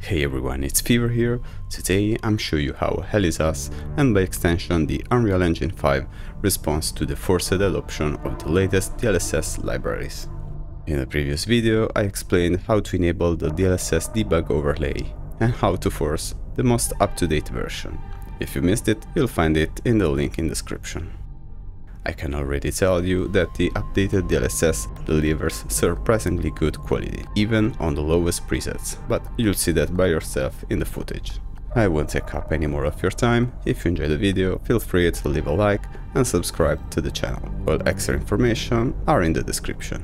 Hey everyone, it's Fxver here. Today I'm showing you how Hell Is Us and by extension the Unreal Engine 5 responds to the forced adoption of the latest DLSS libraries. In the previous video I explained how to enable the DLSS debug overlay and how to force the most up-to-date version. If you missed it, you'll find it in the link in description. I can already tell you that the updated DLSS delivers surprisingly good quality, even on the lowest presets, but you'll see that by yourself in the footage. I won't take up any more of your time, if you enjoyed the video feel free to leave a like and subscribe to the channel, all extra information are in the description.